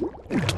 Thank you.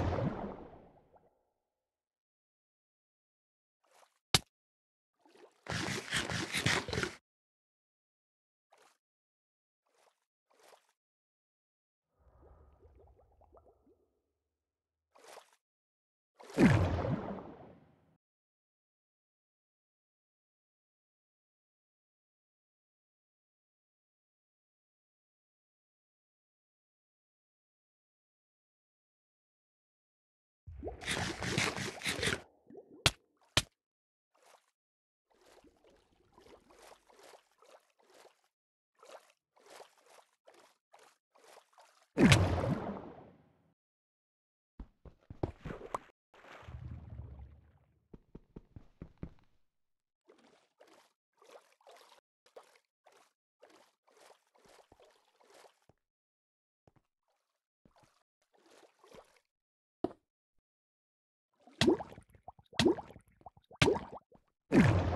you